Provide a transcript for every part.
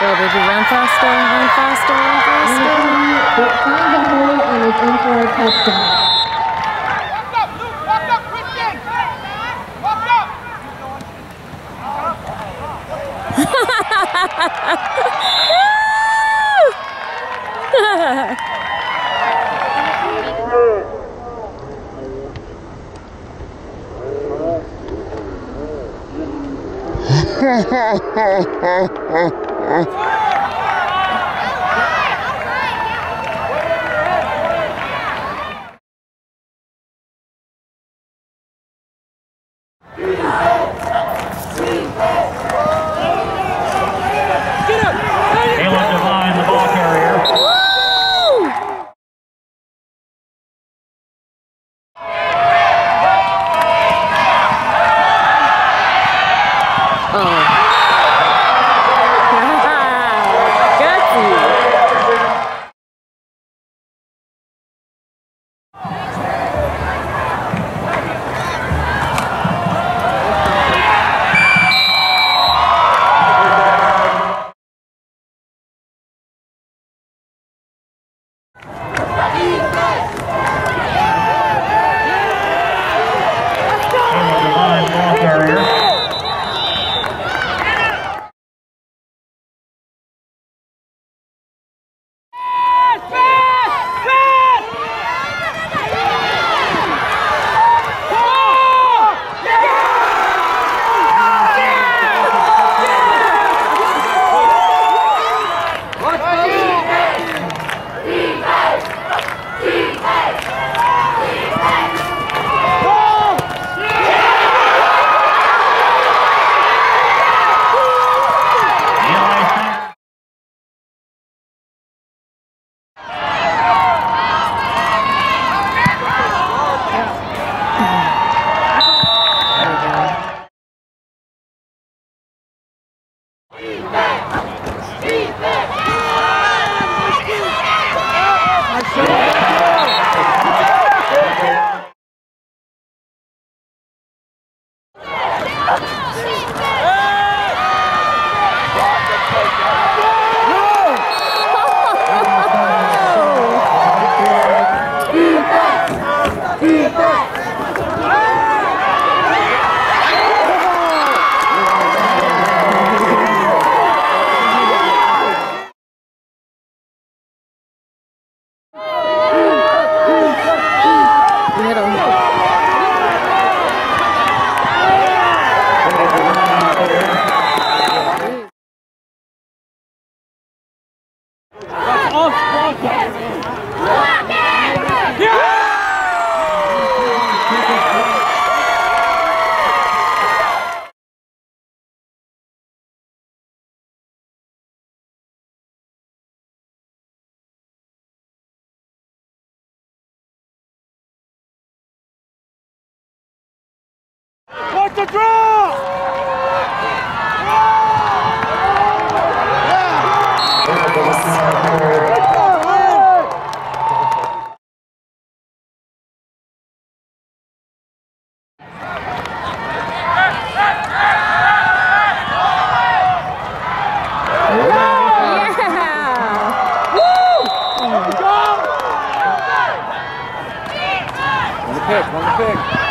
Go, baby, run faster, run faster, run faster. Finds a hole and is in for a touchdown. Walk up, Luke, walk up, Christian! The draw? Yeah. On the pick, on the pick.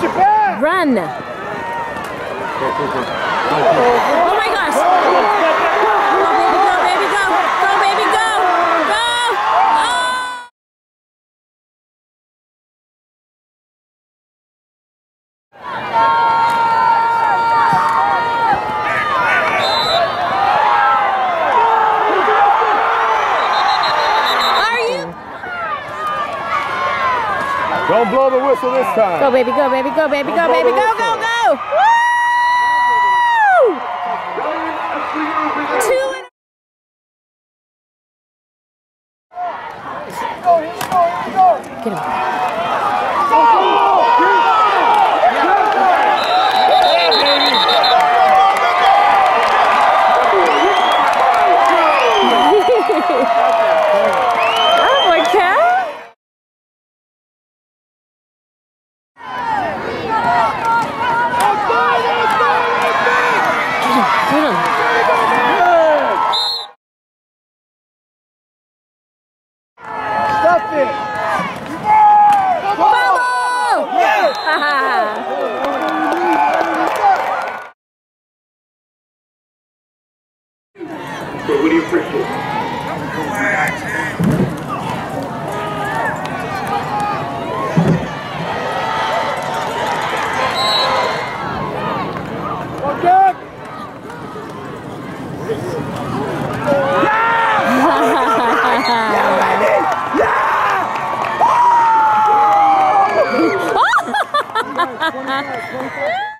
Get back! Run! oh my gosh! Don't blow the whistle this time. Go, baby, go, baby, go, baby, go, baby, go, go, go. Woo! Two in Get him. Oh my god! Get him. Stuff it. Bubble! But what do you appreciate? ponme, ponme.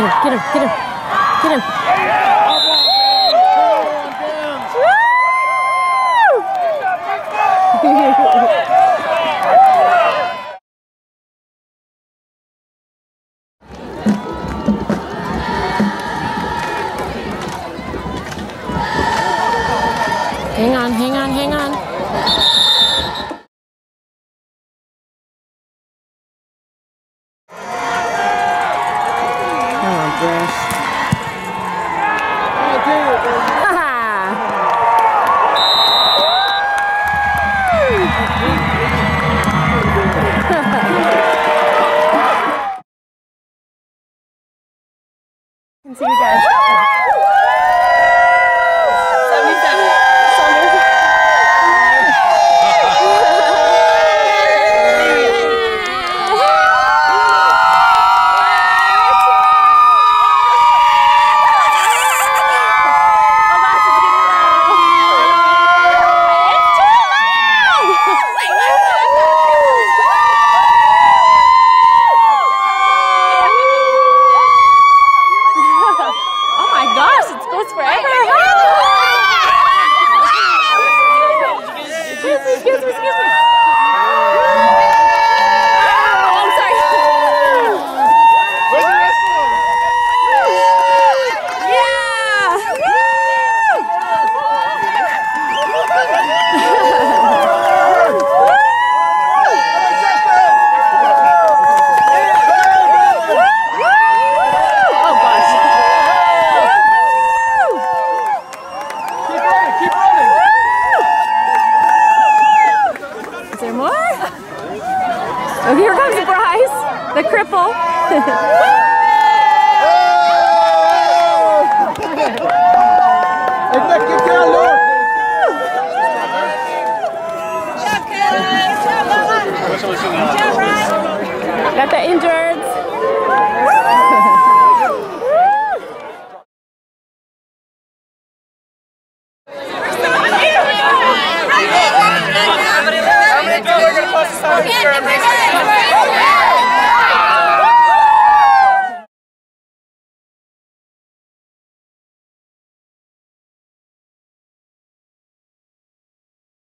Get him, get him, get him, get him. hang on, hang on, hang on. Bryce, the cripple. Hey, Nick, get down low. Got the injured. How many